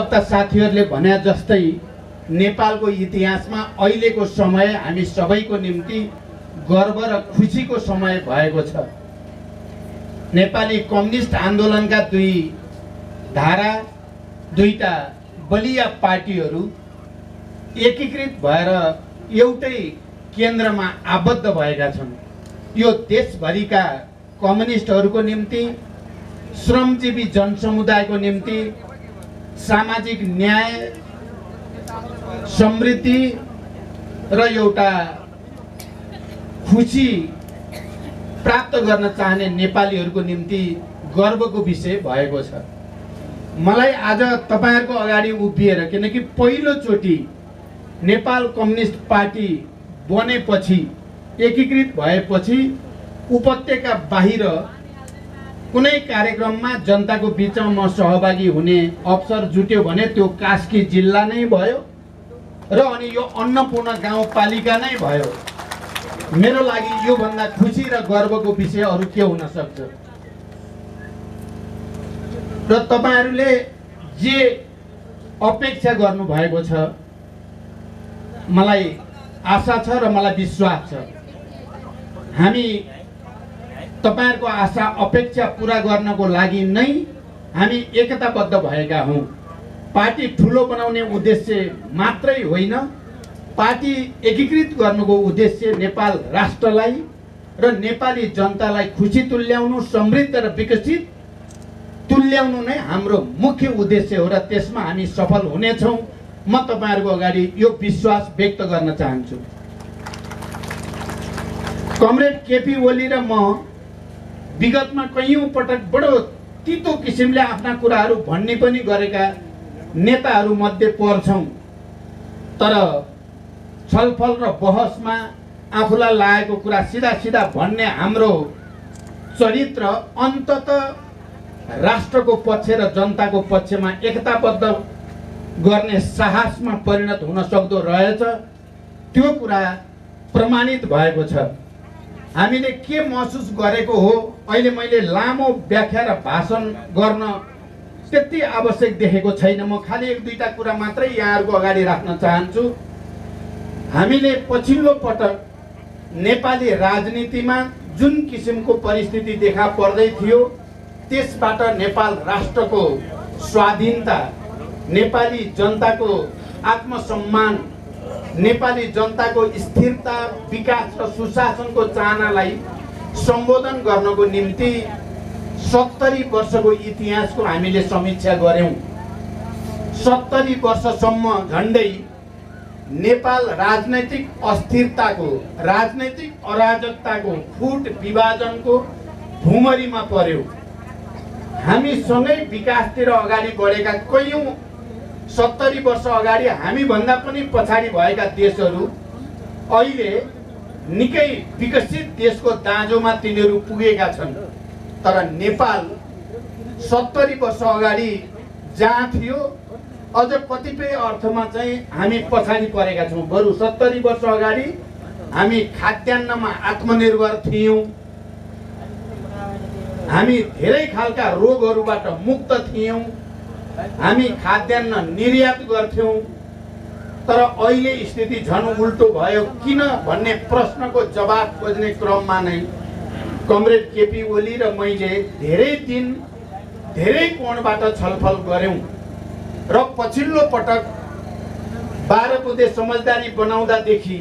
वक्ता साथीहरूले भने जस्तै नेपालको इतिहासमा अहिलेको समय हामी सबैको निम्ति गर्व र खुसीको समय भएको छ। नेपाली कम्युनिस्ट आन्दोलनका दुई धारा दुईटा बलिया पार्टीहरू एकीकृत भएर एउटै केन्द्रमा आबद्ध भएका छन्। यो देशभरिका कम्युनिस्टहरूको निम्ति श्रमजीवी जनसमुदायको निम्ति सामाजिक न्याय समृद्धि र एउटा खुसी प्राप्त गर्न चाहने नेपालीहरूको निम्ति गर्वको विषय भएको छ। मलाई आज तपाईँहरूको अगाडि उभिएर किनकि पहिलोचोटि नेपाल कम्युनिस्ट पार्टी बनेपछि एकीकृत भएपछि उपत्यका बाहिर कुनै कार्यक्रममा जनताको बिचमा म सहभागी हुने अवसर जुट्यो भने त्यो कास्की जिल्ला नै भयो र अनि यो अन्नपूर्ण गाउँपालिका नै भयो। मेरो लागि योभन्दा खुसी र गर्वको विषय अरू के हुन सक्छ? र तपाईँहरूले जे अपेक्षा गर्नुभएको छ मलाई आशा छ र मलाई विश्वास छ। हामी तपाईँहरूको आशा अपेक्षा पुरा गर्नको लागि नै हामी एकताबद्ध भएका हौँ। पार्टी ठुलो बनाउने उद्देश्य मात्रै होइन पार्टी एकीकृत गर्नुको उद्देश्य नेपाल राष्ट्रलाई र नेपाली जनतालाई खुसी तुल्याउनु समृद्ध र विकसित तुल्याउनु नै हाम्रो मुख्य उद्देश्य हो र त्यसमा हामी सफल हुनेछौँ। म तपाईँहरूको अगाडि यो विश्वास व्यक्त गर्न चाहन्छु। कमरेड केपी ओली र म विगतमा कैयौँ पटक बडो तितो किसिमले आफ्ना कुराहरू भन्ने पनि गरेका नेताहरू मध्ये पर्छौँ। तर छलफल र बहसमा आफूलाई लागेको कुरा सिधा सिधा भन्ने हाम्रो चरित्र अन्तत राष्ट्रको पक्ष र जनताको पक्षमा एकताबद्ध गर्ने साहसमा परिणत हुन सक्दो रहेछ। त्यो कुरा प्रमाणित भएको छ। हामीले के महसुस गरेको हो? अहिले मैले लामो व्याख्या र भाषण गर्न त्यति आवश्यक देखेको छैन। म खालि एक दुईवटा कुरा मात्रै यहाँहरूको अगाडि राख्न चाहन्छु। हामीले पछिल्लो पटक नेपाली राजनीतिमा जुन किसिमको परिस्थिति देखा पर्दै थियो त्यसबाट नेपाल राष्ट्रको स्वाधीनता नेपाली जनताको आत्मसम्मान नेपाली जनताको स्थिरता विकास र सुशासनको चाहनालाई सम्बोधन गर्नको निम्ति सत्तरी वर्षको इतिहासको हामीले समीक्षा गऱ्यौँ। सत्तरी वर्षसम्म झन्डै नेपाल राजनैतिक अस्थिरताको राजनैतिक अराजकताको फुट विभाजनको भुमरीमा पर्यो। हामी सँगै विकासतिर अगाडि बढेका कैयौँ सत्तरी वर्ष अगाडि हामीभन्दा पनि पछाडि भएका देशहरू अहिले निकै विकसित देशको दाँजोमा तिनीहरू पुगेका छन्। तर नेपाल सत्तरी वर्ष अगाडि जहाँ थियो अझ कतिपय अर्थमा चाहिँ हामी पछाडि परेका छौँ। बरु सत्तरी वर्ष अगाडि हामी खाद्यान्नमा आत्मनिर्भर थियौँ। हामी धेरै खालका रोगहरूबाट मुक्त थियौँ। हामी खाद्यान्न निर्यात गर्थ्यौँ तर अहिले स्थिति झन् उल्टो भयो। किन भन्ने प्रश्नको जवाब खोज्ने क्रममा नै कमरेड केपी ओली र मैले धेरै दिन धेरै कोणबाट छलफल गऱ्यौँ र पछिल्लो पटक बाह्र बुधे समझदारी बनाउँदादेखि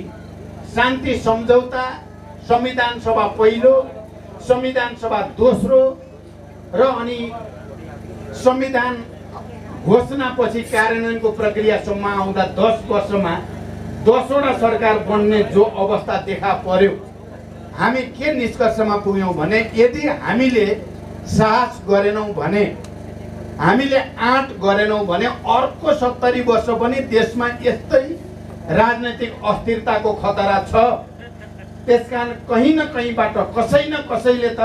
शान्ति सम्झौता संविधान सभा पहिलो संविधान सभा दोस्रो र अनि संविधान घोषणापछि कार्यान्वयनको प्रक्रियासम्म आउँदा दस वर्षमा दसवटा सरकार बन्ने जो अवस्था देखा पर्यो हामी के निष्कर्षमा पुग्यौँ भने यदि हामीले साहस गरेनौँ भने हामीले आँट गरेनौँ भने अर्को सत्तरी वर्ष पनि देशमा यस्तै राजनैतिक अस्थिरताको खतरा छ। त्यसकारण कहीँ न कहीँबाट कसै न कसैले त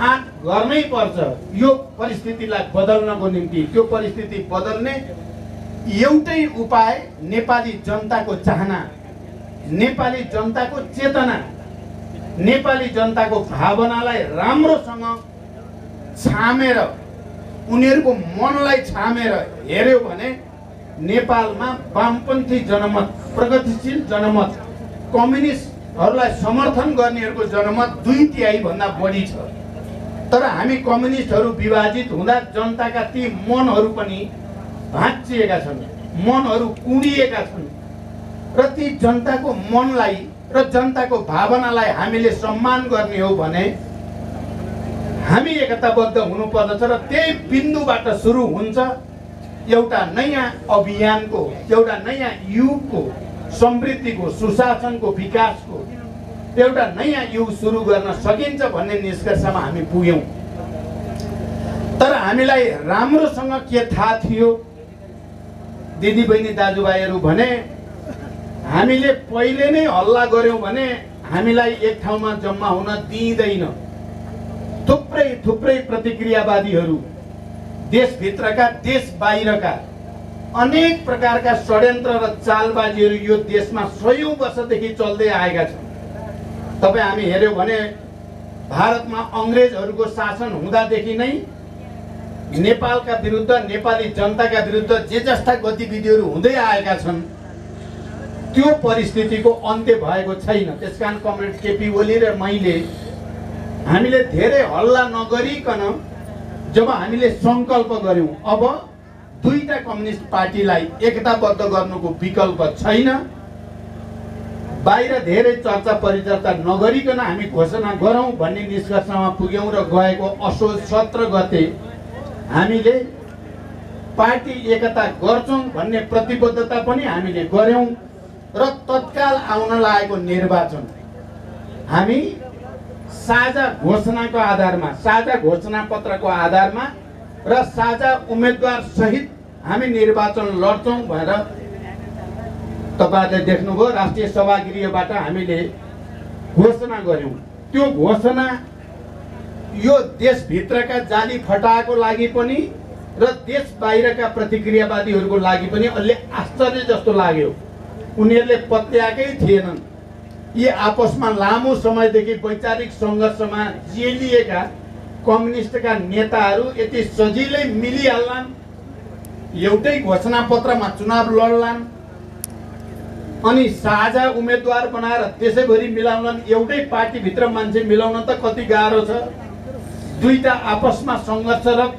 आँट गर्नै पर्छ। यो परिस्थितिलाई बदल्नको निम्ति त्यो परिस्थिति बदल्ने एउटै उपाय नेपाली जनताको चाहना नेपाली जनताको चेतना नेपाली जनताको भावनालाई राम्रोसँग छामेर उनीहरूको मनलाई छामेर हेऱ्यो भने नेपालमा वामपन्थी जनमत प्रगतिशील जनमत कम्युनिस्टहरूलाई समर्थन गर्नेहरूको जनमत दुई तिहाईभन्दा बढी छ। तर हामी कम्युनिस्टहरू विभाजित हुँदा जनताका ती मनहरू पनि भाँचिएका छन्। मनहरू कुँडिएका छन्। र ती जनताको मनलाई र जनताको भावनालाई हामीले सम्मान गर्ने हो भने हामी एकताबद्ध हुनुपर्दछ र त्यही बिन्दुबाट सुरु हुन्छ एउटा नयाँ अभियानको एउटा नयाँ युगको समृद्धिको सुशासनको विकासको एउटा नयाँ युग सुरु गर्न सकिन्छ भन्ने निष्कर्षमा हामी पुग्यौँ। तर हामीलाई राम्रोसँग के थाहा थियो? दिदीबहिनी दाजुभाइहरू भने हामीले पहिले नै हल्ला गऱ्यौँ भने हामीलाई एक ठाउँमा जम्मा हुन दिइँदैन। थुप्रै थुप्रै प्रतिक्रियावादीहरू देशभित्रका देश बाहिरका अनेक प्रकारका षड्यन्त्र र चालबाजीहरू यो देशमा सयौँ वर्षदेखि चल्दै आएका छन्। तपाईँ हामी हेऱ्यौँ भने भारतमा अङ्ग्रेजहरूको शासन हुँदादेखि नै नेपालका विरुद्ध नेपाली जनताका विरुद्ध जे जस्ता गतिविधिहरू हुँदै आएका छन् त्यो परिस्थितिको अन्त्य भएको छैन। त्यस कारण कमरेड केपी ओली र मैले हामीले धेरै हल्ला नगरिकन जब हामीले सङ्कल्प गऱ्यौँ अब दुईटा कम्युनिस्ट पार्टीलाई एकताबद्ध गर्नुको विकल्प छैन। बाहिर धेरै चर्चा परिचर्चा नगरिकन हामी घोषणा गरौँ भन्ने निष्कर्षमा पुग्यौँ र गएको असोज सत्र गते हामीले पार्टी एकता गर्छौँ भन्ने प्रतिबद्धता पनि हामीले गऱ्यौँ र तत्काल आउन लागेको निर्वाचन। हामी साझा घोषणाको आधारमा साझा घोषणा पत्रको आधारमा र साझा उम्मेदवार सहित हामी निर्वाचन लड्छौँ भनेर तपाईँहरूले देख्नुभयो राष्ट्रिय सभागृहबाट हामीले घोषणा गऱ्यौँ। त्यो घोषणा यो देशभित्रका जाली फटाएको लागि पनि र देश बाहिरका प्रतिक्रियावादीहरूको लागि पनि अलि आश्चर्य जस्तो लाग्यो। उनीहरूले पत्याएकै थिएनन्। यी आपसमा लामो समयदेखि वैचारिक सङ्घर्षमा जेलिएका कम्युनिस्टका नेताहरू यति सजिलै मिलिहाल्लान्। एउटै घोषणा पत्रमा चुनाव लड्लान्। अनि साझा उम्मेदवार बनाएर त्यसैभरि मिलाउलान् एउटै पार्टीभित्र मान्छे मिलाउन त कति गाह्रो छ। दुईटा आपसमा सङ्घर्षरत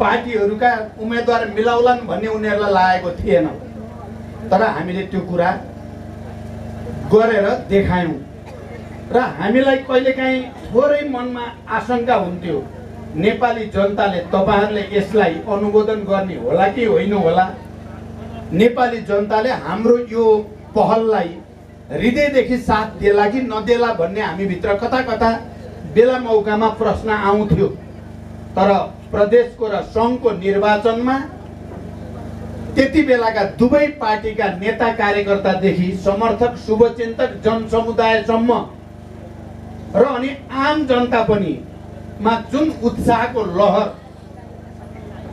पार्टीहरूका उम्मेदवार मिलाउलान् भन्ने उनीहरूलाई लागेको थिएन। तर हामीले त्यो कुरा गरेर देखायौँ। र हामीलाई कहिलेकाहीँ थोरै मनमा आशंका हुन्थ्यो। नेपाली जनताले तपाईँहरूले यसलाई अनुमोदन गर्ने होला कि होइन होला? नेपाली जनताले हाम्रो यो पहललाई हृदयदेखि साथ देला कि नदेला भन्ने हामीभित्र कता कता बेला मौकामा प्रश्न आउँथ्यो। तर प्रदेशको र सङ्घको निर्वाचनमा त्यति बेलाका दुवै पार्टीका नेता कार्यकर्तादेखि समर्थक शुभचिन्तक जनसमुदायसम्म र अनि आम जनता पनि मा जुन उत्साहको लहर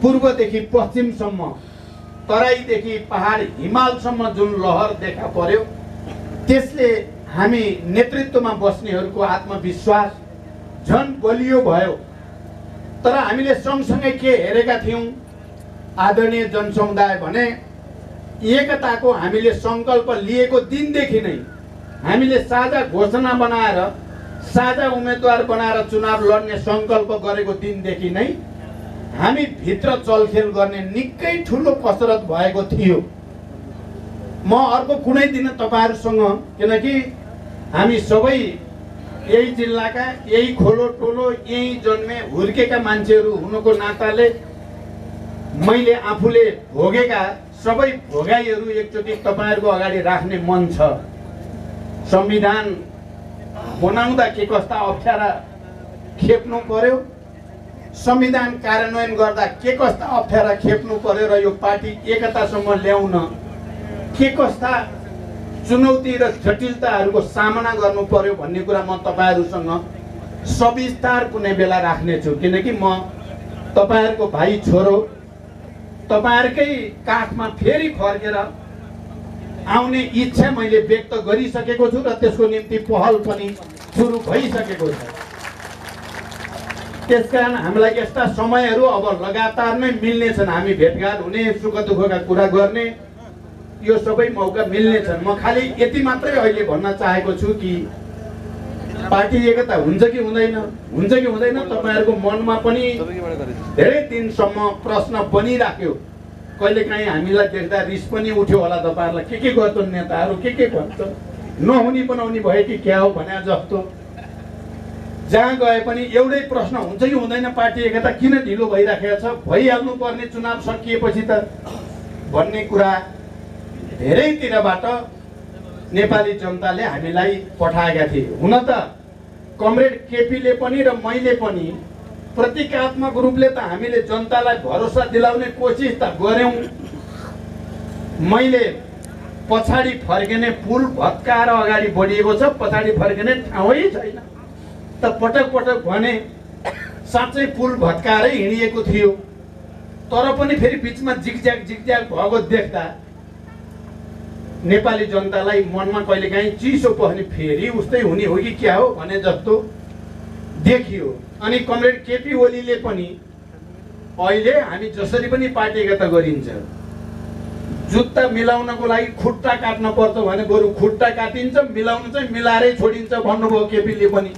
पूर्वदेखि पश्चिमसम्म तराईदेखि पहाड हिमालसम्म जुन लहर देखा पर्यो त्यसले हामी नेतृत्वमा बस्नेहरूको आत्मविश्वास झन् बलियो भयो। तर हामीले सँगसँगै के हेरेका थियौँ? आदरणीय जनसमुदाय भने एकताको हामीले सङ्कल्प लिएको दिनदेखि नै हामीले साझा घोषणा बनाएर साझा उम्मेदवार बनाएर चुनाव लड्ने सङ्कल्प गरेको दिनदेखि नै हामी भित्र चलखेल गर्ने निकै ठुलो कसरत भएको थियो। म अर्को कुनै दिन तपाईँहरूसँग किनकि हामी सबै यही जिल्लाका यही खोलो टोलो यही जन्मे हुर्केका मान्छेहरू हुनुको नाताले मैले आफूले भोगेका सबै भोगाइहरू एकचोटि तपाईँहरूको अगाडि राख्ने मन छ। संविधान बनाउँदा के कस्ता अप्ठ्यारा खेप्नु पर्यो? संविधान कार्यान्वयन गर्दा के कस्ता अप्ठ्यारा खेप्नु पर्यो र यो पार्टी एकतासम्म ल्याउन के कस्ता चुनौती र जटिलताहरूको सामना गर्नु पर्यो भन्ने कुरा म तपाईँहरूसँग सविस्तार कुनै बेला राख्नेछु। किनकि म तपाईँहरूको भाइ छोरो तपाईँहरूकै काखमा फेरि फर्केर आउने इच्छा मैले व्यक्त गरिसकेको छु र त्यसको निम्ति पहल पनि सुरु भइसकेको छ। त्यसकारण हामीलाई यस्ता समयहरू अब लगातार नै मिल्नेछन्। हामी भेटघाट हुने सुख दुःखका कुरा गर्ने यो सबै मौका मिल्नेछन्। म खालि यति मात्रै अहिले भन्न चाहेको छु कि पार्टी एकता हुन्छ कि हुँदैन? हुन्छ कि हुँदैन? तपाईँहरूको मनमा पनि धेरै दिनसम्म प्रश्न बनिराख्यो। कहिलेकाहीँ हामीलाई देख्दा रिस पनि उठ्यो होला तपाईँहरूलाई। के के गर्छन् नेताहरू? के के भन्छ नहुने बनाउने भयो कि क्या हो भने जस्तो। जहाँ गए पनि एउटै प्रश्न हुन्छ कि हुँदैन पार्टी एकता किन ढिलो भइराखेको छ? भइहाल्नु पर्ने चुनाव सकिएपछि त भन्ने कुरा धेरैतिरबाट नेपाली जनताले हामीलाई पठाएका थिए। हुन त कमरेड केपीले पनि र मैले पनि प्रतीकात्मक रूपले त हामीले जनतालाई भरोसा दिलाउने कोसिस त गऱ्यौँ। मैले पछाडि फर्किने पुल भत्काएर अगाडि बढिएको छ पछाडि फर्किने ठाउँै छैन। त पटक पटक भने साँच्चै पुल भत्काएरै हिँडिएको थियो। तर पनि फेरि बिचमा जिगज्याग जिगज्याग भएको देख्दा नेपाली जनतालाई मनमा कहिलेकाहीँ चिसो पस्ने फेरि उस्तै हुने हो कि क्या हो भने जस्तो देखियो। अनि कमरेड केपी ओलीले पनि अहिले हामी जसरी पनि पार्टी एकता गरिन्छ जुत्ता मिलाउनको लागि खुट्टा काट्न पर्छ भने बरु खुट्टा काटिन्छ मिलाउनु चाहिँ मिलाएरै छोडिन्छ भन्नुभयो केपीले पनि।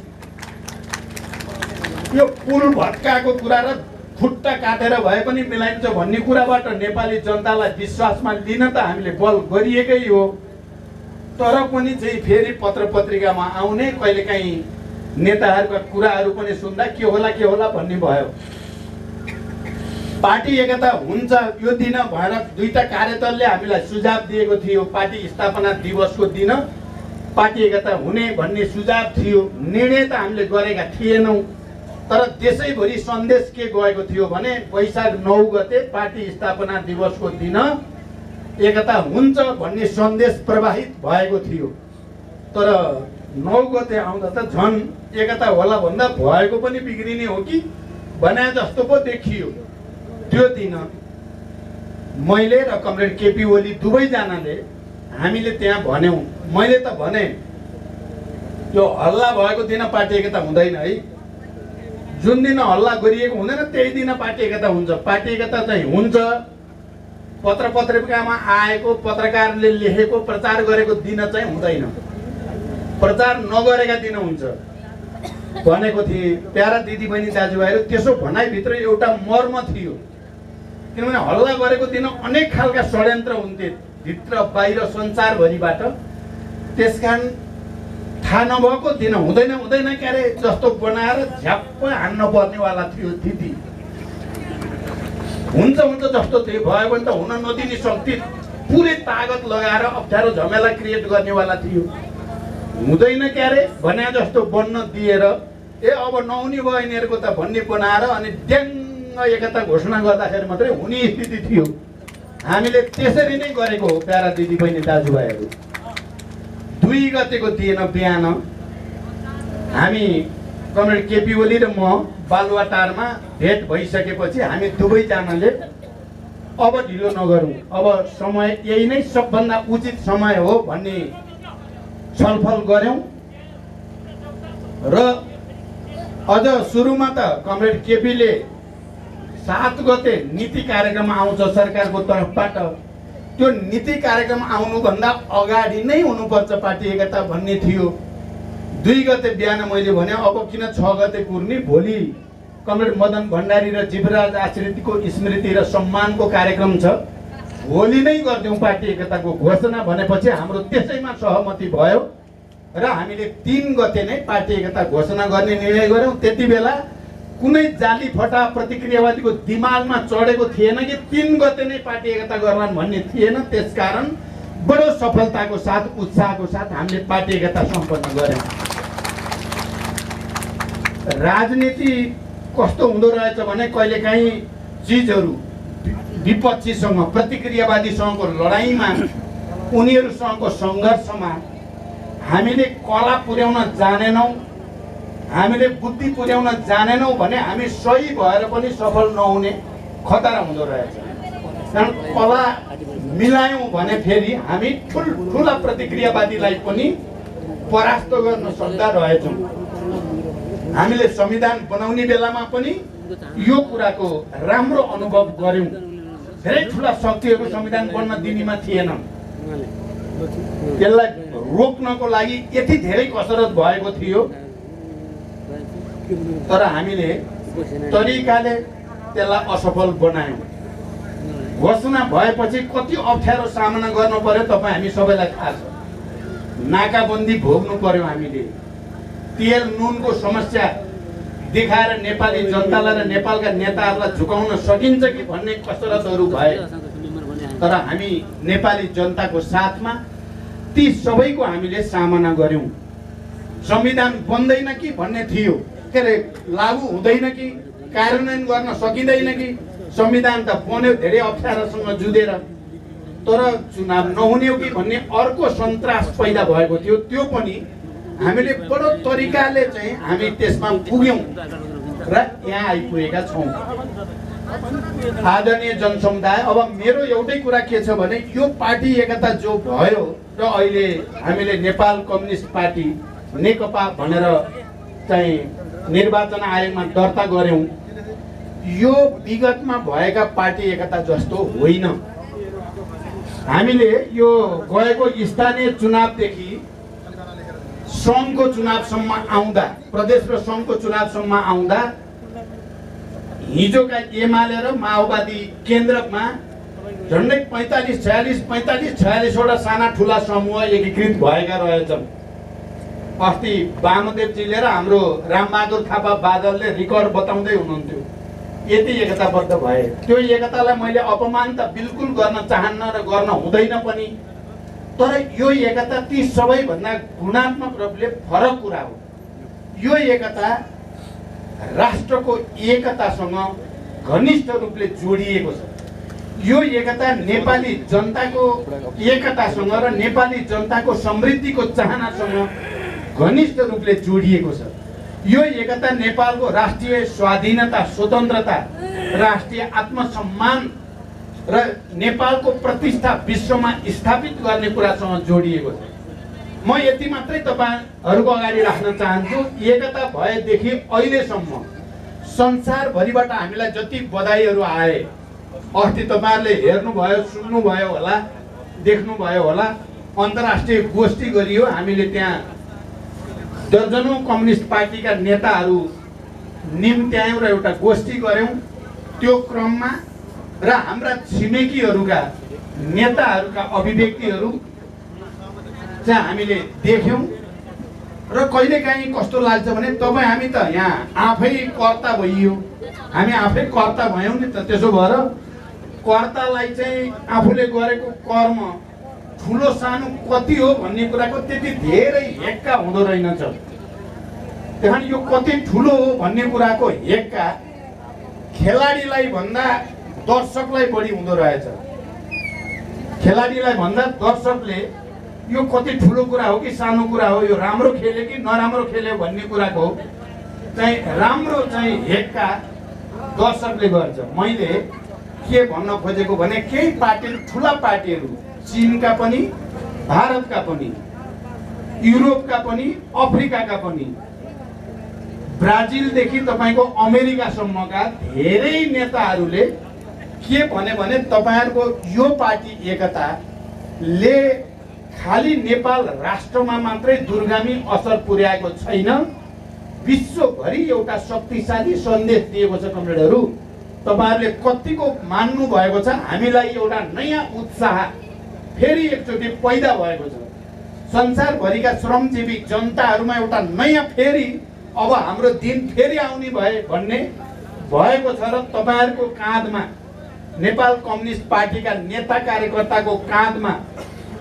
यो पुल भत्काएको कुरा र खुट्टा काटेर भए पनि मिलाइन्छ भन्ने कुराबाट नेपाली जनतालाई विश्वासमा लिन त हामीले बल गरिएकै हो। तर पनि चाहिँ फेरि पत्र पत्रिकामा आउने कहिलेकाहीँ नेताहरूका कुराहरू पनि सुन्दा के होला के होला भन्ने भयो। पार्टी एकता हुन्छ यो दिन भएर दुईटा कार्यदलले हामीलाई सुझाव दिएको थियो पार्टी स्थापना दिवसको दिन पार्टी एकता हुने भन्ने सुझाव थियो। निर्णय त हामीले गरेका थिएनौँ। तर देशैभरि सन्देश के गएको थियो भने वैशाख नौ गते पार्टी स्थापना दिवसको दिन एकता हुन्छ भन्ने सन्देश प्रवाहित भएको थियो। तर नौ गते आउँदा त झन् एकता होला भन्दा भएको पनि बिग्रिने हो कि? भने जस्तो पो देखियो। त्यो दिन मैले र कमरेड केपी ओली दुवैजनाले हामीले त्यहाँ भन्यौँ। मैले त भने यो हल्ला भएको दिन पार्टी एकता हुँदैन है। जुन दिन हल्ला गरिएको हुँदैन त्यही दिन पार्टी एकता हुन्छ। पार्टी एकता चाहिँ हुन्छ। पत्र पत्रिकामा आएको पत्रकारले लेखेको प्रचार गरेको दिन चाहिँ हुँदैन। प्रचार नगरेका दिन हुन्छ। भनेको थिएँ। प्यारा दिदीबहिनी दाजुभाइहरू त्यसो भनाइभित्र एउटा मर्म थियो। किनभने हल्ला गरेको दिन अनेक खालका षड्यन्त्र हुन्थे। भित्र बाहिर संसारभरिबाट। त्यस कारण थाहा नभएको दिन हुँदैन हुँदैन के अरे जस्तो बनाएर झ्याप्प हान्न पर्नेवाला थियो दिदी। हुन्छ हुन्छ जस्तो थियो भयो भने त हुन नदिने शक्ति पुरै तागत लगाएर अप्ठ्यारो झमेला क्रिएट गर्नेवाला थियो। हुँदैन के अरे भने जस्तो बन्न दिएर ए अब नहुने भयो यिनीहरूको त भन्ने बनाएर अनि ड्याङ्ग एकता घोषणा गर्दाखेरि मात्रै हुने स्थिति थियो। हामीले त्यसरी नै गरेको हो प्यारा दिदी बहिनी दाजुभाइहरू। दुई गतेको दिएन बिहान हामी कमरेड केपी ओली र म बालुवाटारमा भेट भइसकेपछि हामी दुवैजनाले अब ढिलो नगरौँ। अब समय यही नै सबभन्दा उचित समय हो भन्ने छलफल गऱ्यौँ। र अझ सुरुमा त कमरेड केपीले सात गते नीति कार्यक्रम आउँछ सरकारको तर्फबाट त्यो नीति कार्यक्रम आउनुभन्दा अगाडि नै हुनुपर्छ पार्टी एकता भन्ने थियो। दुई गते बिहान मैले भने अब किन छ गते कुर्ने? भोलि कमरेड मदन भण्डारी र जीवराज आश्रितको स्मृति र सम्मानको कार्यक्रम छ। भोलि नै गरिदिउँ पार्टी एकताको घोषणा भनेपछि हाम्रो त्यसैमा सहमति भयो। र हामीले तिन गते नै पार्टी एकता घोषणा गर्ने निर्णय गऱ्यौँ। त्यति बेला कुनै जाली फटा प्रतिक्रियावादीको दिमागमा चढेको थिएन कि तिन गते नै पार्टी एकता गर्लान् भन्ने थिएन त्यसकारण बडो सफलताको साथ उत्साहको साथ हामीले पार्टी एकता सम्पन्न गऱ्यौँ। राजनीति कस्तो हुँदो रहेछ भने कहिलेकाहीँ चिजहरू विपक्षीसँग प्रतिक्रियावादीसँगको लडाइँमा उनीहरूसँगको सङ्घर्षमा हामीले कला पुर्याउन जानेनौँ। हामीले बुद्धि पुर्याउन जानेनौँ भने हामी सही भएर पनि सफल नहुने खतरा हुँदो रहेछ। कारण कला मिलायौँ भने फेरि हामी ठुल्ठुला प्रतिक्रियावादीलाई पनि परास्त गर्न सक्दा रहेछौँ। हामीले संविधान बनाउने बेलामा पनि यो कुराको राम्रो अनुभव गऱ्यौँ। धेरै ठुला शक्तिहरू संविधान बन्न दिनेमा थिएनन् त्यसलाई रोक्नको लागि यति धेरै कसरत भएको थियो। तर हामीले तरिकाले त्यसलाई असफल बनायौँ। घोषणा भएपछि कति अप्ठ्यारो सामना गर्नु पर्यो तपाईँ हामी सबैलाई थाहा छ। नाकाबन्दी भोग्नु पर्यो हामीले। तेल नुनको समस्या देखाएर नेपाली जनतालाई र नेपालका नेताहरूलाई झुकाउन सकिन्छ कि भन्ने कसरतहरू भए। तर हामी नेपाली जनताको साथमा ती सबैको हामीले सामना गऱ्यौँ संविधान बन्दैन कि भन्ने थियो। के अरे लागु हुँदैन कि कार्यान्वयन गर्न सकिँदैन कि संविधान त बन्यो धेरै अप्ठ्यारोसँग जुधेर। तर चुनाव नहुने हो कि भन्ने अर्को सन्तास पैदा भएको थियो त्यो पनि हामीले बडो तरिकाले चाहिँ हामी त्यसमा पुग्यौँ र यहाँ आइपुगेका छौँ। आदरणीय जनसमुदाय अब मेरो एउटै कुरा के छ भने यो पार्टी एकता जो भयो र अहिले हामीले नेपाल कम्युनिस्ट पार्टी नेकपा भनेर चाहिँ निर्वाचन आयोगमा दर्ता गऱ्यौँ। यो विगतमा भएका पार्टी एकता जस्तो होइन। हामीले यो गएको स्थानीय चुनावदेखि सङ्घको चुनावसम्म आउँदा प्रदेश र सङ्घको चुनावसम्म आउँदा हिजोका एमाले र माओवादी केन्द्रमा झन्डै पैँतालिस छयालिस पैँतालिस छयालिसवटा साना ठुला समूह एकीकृत भएका रहेछन्। अस्ति वामदेवजीले र हाम्रो रामबहादुर थापा बादलले रिकर्ड बताउँदै हुनुहुन्थ्यो। यति एकताबद्ध भए। त्यो एकतालाई मैले अपमान त बिल्कुल गर्न चाहन्न र गर्न हुँदैन पनि। तर यो एकता ती सबैभन्दा गुणात्मक रूपले फरक कुरा हो। यो एकता राष्ट्रको एकतासँग घनिष्ठ रूपले जोडिएको छ। यो एकता नेपाली जनताको एकतासँग र नेपाली जनताको समृद्धिको चाहनासँग घनिष्ठ रूपले जोडिएको छ। यो एकता नेपालको राष्ट्रिय स्वाधीनता स्वतन्त्रता राष्ट्रिय आत्मसम्मान र नेपालको प्रतिष्ठा विश्वमा स्थापित गर्ने कुरासँग जोडिएको छ। म यति मात्रै तपाईँहरूको अगाडि राख्न चाहन्छु एकता भएदेखि अहिलेसम्म संसारभरिबाट हामीलाई जति बधाईहरू आए अस्ति तपाईँहरूले हेर्नुभयो सुन्नुभयो होला देख्नुभयो होला अन्तर्राष्ट्रिय गोष्ठी गरियो हामीले त्यहाँ दर्जनौँ कम्युनिस्ट पार्टीका नेताहरू निम्त्यायौँ र एउटा गोष्ठी गऱ्यौँ। त्यो क्रममा र हाम्रा छिमेकीहरूका नेताहरूका अभिव्यक्तिहरू चाहिँ हामीले देख्यौँ। र कहिलेकाहीँ कस्तो लाग्छ भने तपाईँ हामी त यहाँ आफै कर्ता भइयो। हामी आफै कर्ता भयौँ नि त त्यसो भएर कर्तालाई चाहिँ आफूले गरेको कर्म ठुलो सानो कति हो भन्ने कुराको त्यति धेरै हेक्का हुँदो रहेनछ। त्यहाँ यो कति ठुलो हो भन्ने कुराको हेक्का खेलाडीलाई भन्दा दर्शकलाई बढी हुँदो रहेछ। खेलाडीलाई भन्दा दर्शकले यो कति ठुलो कुरा हो कि सानो कुरा हो यो राम्रो खेल्यो कि नराम्रो खेल्यो भन्ने कुराको चाहिँ राम्रो चाहिँ हेक्का दर्शकले गर्छ। मैले के भन्न खोजेको भने केही पार्टीहरू ठुला पार्टीहरू चिनका पनि भारतका पनि युरोपका पनि अफ्रिकाका पनि ब्राजिलदेखि तपाईँको अमेरिकासम्मका धेरै नेताहरूले के भने भने तपाईँहरूको यो पार्टी एकताले खालि नेपाल राष्ट्रमा मात्रै दुर्गामी असर पुर्याएको छैन। विश्वभरि एउटा शक्तिशाली सन्देश दिएको छ कमरेडहरू। तपाईँहरूले कतिको मान्नु भएको छ? हामीलाई एउटा नयाँ उत्साह फेरि एकचोटि पैदा भएको छ। संसारभरिका श्रमजीवी जनताहरूमा एउटा नयाँ फेरि अब हाम्रो दिन फेरि आउने भए भन्ने भएको छ र तपाईँहरूको काँधमा नेपाल कम्युनिस्ट पार्टीका नेता कार्यकर्ताको काँधमा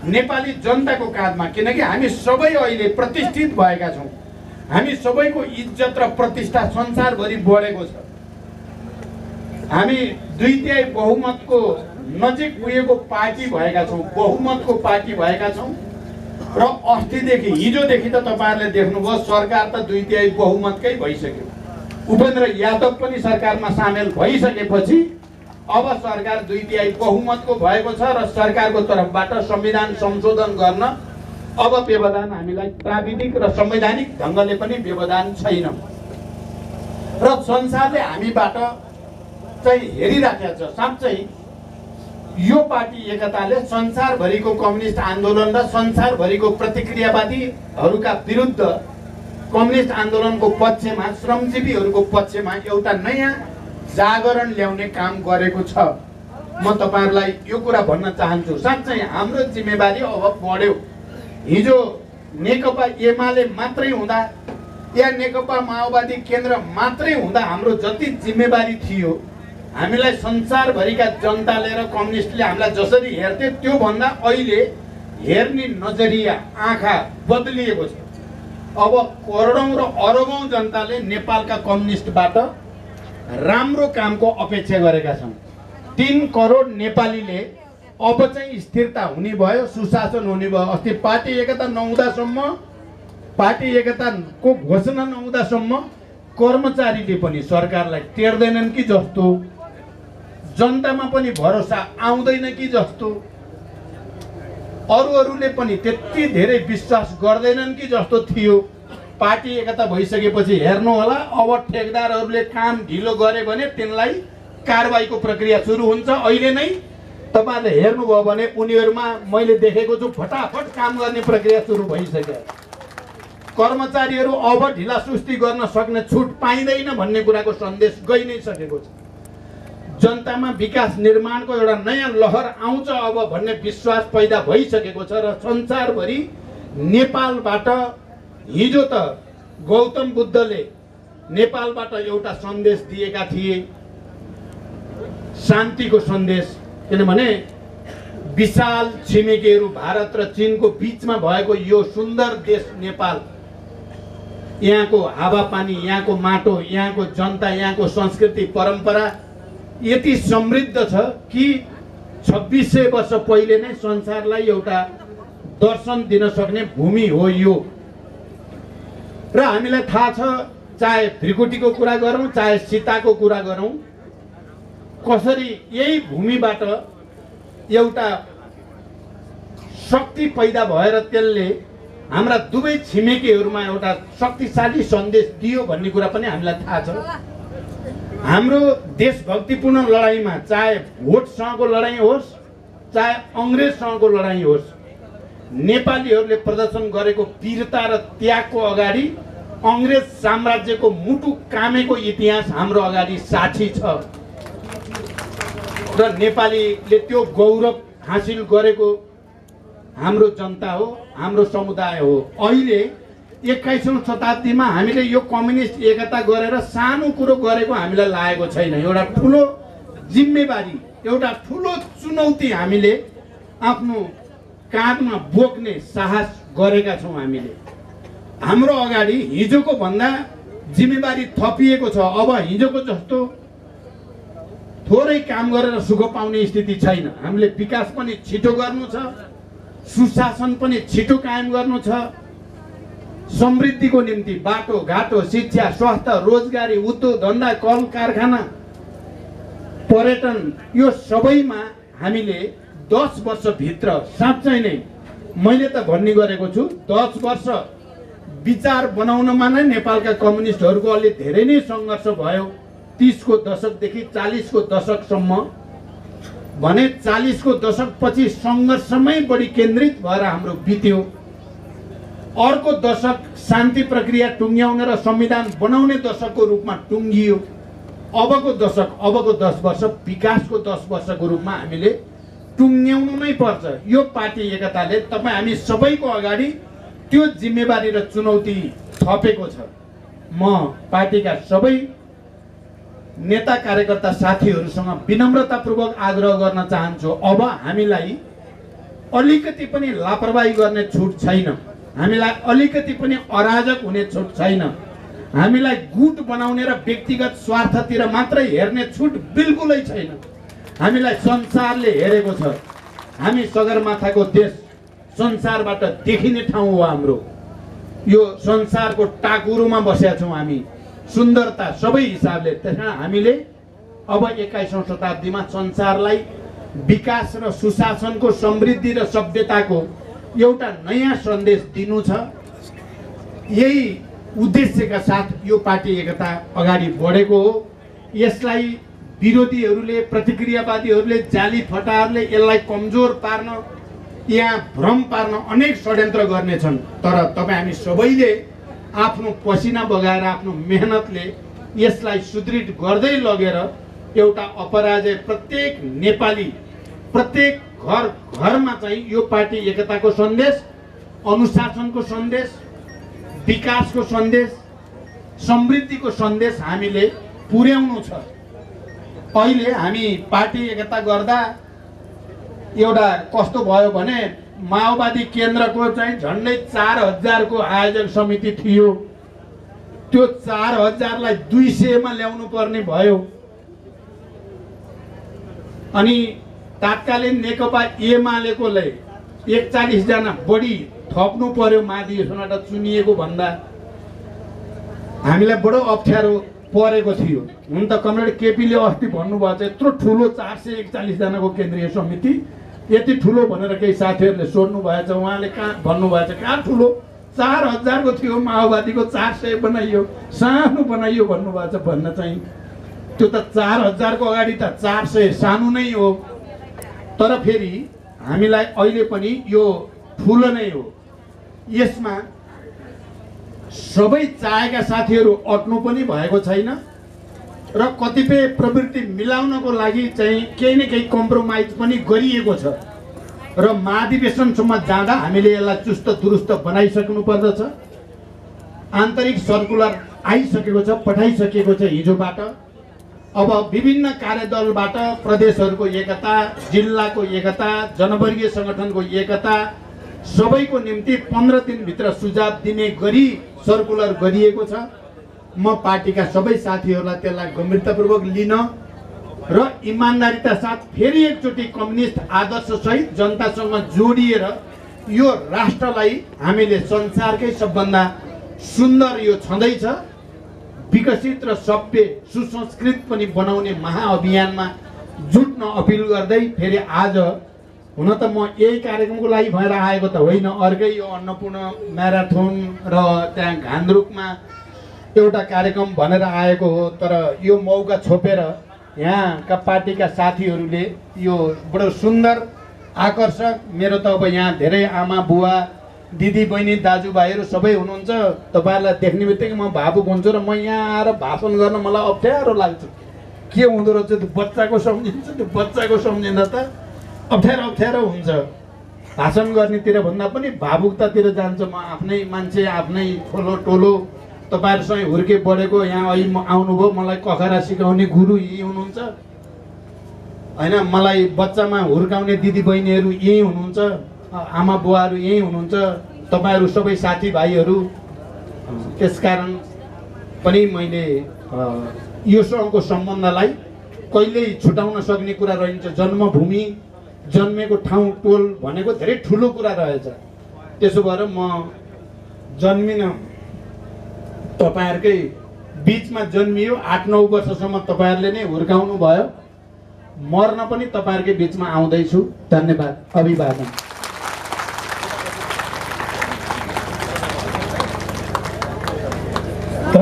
नेपाली जनताको काँधमा किनकि हामी सबै अहिले प्रतिष्ठित भएका छौँ। हामी सबैको इज्जत र प्रतिष्ठा संसारभरि बढेको छ। हामी तिहाई बहुमतको नजिक पुगेको पार्टी भएका छौँ बहुमतको पार्टी भएका छौँ। र अस्तिदेखि हिजोदेखि त तपाईँहरूले देख्नुभयो सरकार त दुई तिहाई बहुमतकै भइसक्यो। उपेन्द्र यादव पनि सरकारमा सामेल भइसकेपछि अब सरकार दुई तिहाई बहुमतको भएको छ र सरकारको तर्फबाट संविधान संशोधन गर्न अब व्यवधान हामीलाई प्राविधिक र संवैधानिक ढङ्गले पनि व्यवधान छैन। र संसारले हामीबाट चाहिँ हेरिराखेको छ साँच्चै यो पार्टी एकताले संसारभरिको कम्युनिस्ट आन्दोलन र संसारभरिको प्रतिक्रियावादीहरूका विरुद्ध कम्युनिस्ट आन्दोलनको पक्षमा श्रमजीवीहरूको पक्षमा एउटा नयाँ जागरण ल्याउने काम गरेको छ। म तपाईँहरूलाई यो कुरा भन्न चाहन्छु। साँच्चै हाम्रो जिम्मेवारी अब बढ्यो। हिजो नेकपा एमाले मात्रै हुँदा या नेकपा माओवादी केन्द्र मात्रै हुँदा हाम्रो जति जिम्मेवारी थियो हामीलाई संसारभरिका जनताले र कम्युनिस्टले हामीलाई जसरी हेर्थे त्योभन्दा अहिले हेर्ने नजरिया आँखा बदलिएको छ। अब करोडौँ र अरबौँ जनताले नेपालका कम्युनिस्टबाट राम्रो कामको अपेक्षा गरेका छन्। तिन करोड नेपालीले अब चाहिँ स्थिरता हुने भयो सुशासन हुने भयो। अस्ति पार्टी एकता नहुँदासम्म पार्टी एकताको घोषणा नहुँदासम्म कर्मचारीले पनि सरकारलाई टेर्दैनन् कि जस्तो जनतामा पनि भरोसा आउँदैन कि जस्तो? अरू अरूले पनि त्यति धेरै विश्वास गर्दैनन् कि जस्तो थियो। पार्टी एकता भइसकेपछि हेर्नु होला अब ठेकदारहरूले काम ढिलो गरे भने तिनलाई कारवाहीको प्रक्रिया सुरु हुन्छ। अहिले नै तपाईँहरूले हेर्नुभयो भने उनीहरूमा मैले देखेको छु फटाफट काम गर्ने प्रक्रिया सुरु भइसक्यो। कर्मचारीहरू अब ढिला सुस्ती गर्न सक्ने छुट पाइँदैन भन्ने कुराको सन्देश गइ नै सकेको छ। जनतामा विकास निर्माणको एउटा नयाँ लहर आउँछ अब भन्ने विश्वास पैदा भइसकेको छ र संसारभरि नेपालबाट हिजो त गौतम बुद्धले नेपालबाट एउटा सन्देश दिएका थिए। शान्तिको सन्देश। किनभने विशाल छिमेकीहरू भारत र चिनको बिचमा भएको यो सुन्दर देश नेपाल यहाँको हावापानी यहाँको माटो यहाँको जनता यहाँको संस्कृति परम्परा यति समृद्ध छ कि छब्बिस सय वर्ष पहिले नै संसारलाई एउटा दर्शन दिन सक्ने भूमि हो यो। र हामीलाई थाहा छ चाहे भ्रिकुटीको कुरा गरौँ चाहे सीताको कुरा गरौँ कसरी यही भूमिबाट एउटा शक्ति पैदा भएर त्यसले हाम्रा दुवै छिमेकीहरूमा एउटा शक्तिशाली सन्देश दियो भन्ने कुरा पनि हामीलाई थाहा छ। हाम्रो देशभक्तिपूर्ण लडाइँमा चाहे भोटसँगको लडाइँ होस् चाहे अङ्ग्रेजसँगको लडाइँ होस् नेपालीहरूले प्रदर्शन गरेको वीरता र त्यागको अगाडि अङ्ग्रेज साम्राज्यको मुटु कामेको इतिहास हाम्रो अगाडि साक्षी छ। र नेपालीले त्यो गौरव हासिल गरेको हाम्रो जनता हो हाम्रो समुदाय हो। अहिले एक्काइसौँ शताब्दीमा हामीले यो कम्युनिस्ट एकता गरेर सानो कुरो गरेको हामीलाई लागेको छैन। एउटा ठुलो जिम्मेवारी एउटा ठुलो चुनौती हामीले आफ्नो काँधमा बोक्ने साहस गरेका छौँ हामीले। हाम्रो अगाडि हिजोको भन्दा जिम्मेवारी थपिएको छ। अब हिजोको जस्तो थोरै काम गरेर सुख पाउने स्थिति छैन। हामीले विकास पनि छिटो गर्नु छ सुशासन पनि छिटो कायम गर्नु छ। समृद्धिको निम्ति बाटो घाटो शिक्षा स्वास्थ्य रोजगारी उद्योग धन्दा कल कारखाना पर्यटन यो सबैमा हामीले दस वर्षभित्र साँच्चै नै मैले त भन्ने गरेको छु दस वर्ष विचार बनाउनमा नै नेपालका कम्युनिस्टहरूको अलि धेरै नै सङ्घर्ष भयो तिसको दशकदेखि चालिसको दशकसम्म। भने चालिसको दशकपछि सङ्घर्षमै बढी केन्द्रित भएर हाम्रो बित्यो। अर्को दशक शान्ति प्रक्रिया टुङ्ग्याउने र संविधान बनाउने दशकको रूपमा टुङ्गियो। अबको दशक अबको दस वर्ष विकासको दस वर्षको रूपमा हामीले टुङ्ग्याउनु नै पर्छ। यो पार्टी एकताले तपाईँ हामी सबैको अगाडि त्यो जिम्मेवारी र चुनौती थपेको छ। म पार्टीका सबै नेता कार्यकर्ता साथीहरूसँग विनम्रतापूर्वक आग्रह गर्न चाहन्छु। अब हामीलाई अलिकति पनि लापरवाही गर्ने छुट छैन। हामीलाई अलिकति पनि अराजक हुने छुट छैन। हामीलाई गुट बनाउने र व्यक्तिगत स्वार्थतिर मात्रै हेर्ने छुट बिल्कुलै छैन। हामीलाई संसारले हेरेको छ। हामी सगरमाथाको देश संसारबाट देखिने ठाउँ हो हाम्रो। यो संसारको टाकुरोमा बसेका छौँ हामी। सुन्दरता सबै हिसाबले त्यस कारण हामीले अब एक्काइसौँ शताब्दीमा संसारलाई विकास र सुशासनको समृद्धि र सभ्यताको एउटा नयाँ सन्देश दिनु छ। यही उद्देश्यका साथ यो पार्टी एकता अगाडि बढेको हो। यसलाई विरोधीहरूले प्रतिक्रियावादीहरूले जाली फटाहरूले यसलाई कमजोर पार्न यहाँ भ्रम पार्न अनेक षड्यन्त्र गर्नेछन्। तर तपाईँ हामी सबैले आफ्नो पसिना बगाएर आफ्नो मेहनतले यसलाई सुदृढ गर्दै लगेर एउटा अपराजय प्रत्येक नेपाली प्रत्येक घर घरमा चाहिँ यो पार्टी एकताको सन्देश अनुशासनको सन्देश विकासको सन्देश समृद्धिको सन्देश हामीले पुर्याउनु छ। अहिले हामी पार्टी एकता गर्दा एउटा कस्तो भयो भने माओवादी केन्द्रको चाहिँ झन्डै चार हजारको आयोजक समिति थियो। त्यो चार हजारलाई दुई सयमा ल्याउनु पर्ने भयो। अनि तात्कालीन नेकपा एमालेकोले एकचालिसजना बढी थप्नु पर्यो महाधिवेशनबाट चुनिएको भन्दा हामीलाई बडो अप्ठ्यारो परेको थियो। हुन त कमरेड केपीले अस्ति भन्नुभएको छ यत्रो ठुलो चार सय एकचालिसजनाको केन्द्रीय समिति यति ठुलो भनेर केही साथीहरूले सोध्नु भएछ उहाँले कहाँ भन्नुभएछ कहाँ ठुलो? चार हजारको थियो माओवादीको चार सय बनाइयो सानो बनाइयो भन्नुभएको छ भन्न चाहिँ। त्यो त चार हजारको अगाडि त चार सय सानो नै हो। तर फेरि हामीलाई अहिले पनि यो ठुलो नै हो। यसमा सबै चाहेका साथीहरू अट्नु पनि भएको छैन र कतिपय प्रवृत्ति मिलाउनको लागि चाहिँ केही न केही कम्प्रोमाइज पनि गरिएको छ। र महाधिवेशनसम्म जाँदा हामीले यसलाई चुस्त दुरुस्त बनाइसक्नु पर्दछ। आन्तरिक सर्कुलर आइसकेको छ पठाइसकेको छ हिजोबाट। अब विभिन्न कार्यदलबाट प्रदेशहरूको एकता जिल्लाको एकता जनवर्गीय सङ्गठनको एकता सबैको निम्ति पन्ध्र दिनभित्र सुझाव दिने गरी सर्कुलर गरिएको छ। म पार्टीका सबै साथीहरूलाई त्यसलाई गम्भीरतापूर्वक लिन र इमान्दारिता साथ फेरि एकचोटि कम्युनिस्ट आदर्शसहित जनतासँग जोडिएर यो राष्ट्रलाई हामीले संसारकै सबभन्दा सुन्दर यो छँदैछ। विकसित र सभ्य सुसंस्कृत पनि बनाउने महाअभियानमा जुट्न अपिल गर्दै फेरि आज हुन त म यही कार्यक्रमको लागि भएर आएको त होइन। अर्कै यो अन्नपूर्ण म्याराथोन र त्यहाँ घान्द्रुकमा एउटा कार्यक्रम भनेर आएको हो तर यो मौका छोपेर यहाँका पार्टीका साथीहरूले यो बडो सुन्दर आकर्षक मेरो त अब यहाँ धेरै आमा बुवा दिदी बहिनी दाजुभाइहरू सबै हुनुहुन्छ। तपाईँहरूलाई देख्ने बित्तिकै म भावुक हुन्छु र म यहाँ आएर भाषण गर्न मलाई अप्ठ्यारो लाग्छ। के हुँदो रहेछ त्यो बच्चाको सम्झिन्छ त्यो बच्चाको सम्झिँदा त अप्ठ्यारो अप्ठ्यारो हुन्छ। भाषण गर्नेतिर भन्दा पनि भावुकतातिर जान्छ। म आफ्नै मान्छे आफ्नै ठुलो टोलो तपाईँहरूसँग हुर्के बढेको यहाँ अहिले म आउनुभयो। मलाई कखरा सिकाउने गुरु यही हुनुहुन्छ। होइन मलाई बच्चामा हुर्काउने दिदी बहिनीहरू यही हुनुहुन्छ। आमा बुवाहरू यही हुनुहुन्छ तपाईँहरू सबै साथीभाइहरू त्यसकारण पनि मैले अ, योसँगको सम्बन्धलाई कहिल्यै छुटाउन सक्ने कुरा रहन्छ। जन्मभूमि जन्मेको ठाउँ टोल भनेको धेरै ठुलो कुरा रहेछ। त्यसो भएर म जन्मिन तपाईँहरूकै बिचमा जन्मियो। आठ नौ वर्षसम्म तपाईँहरूले नै हुर्काउनु भयो मर्न पनि तपाईँहरूकै बिचमा आउँदैछु। धन्यवाद। अभिवादन।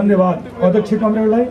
धन्यवाद। अध्यक्ष कमरेडलाई।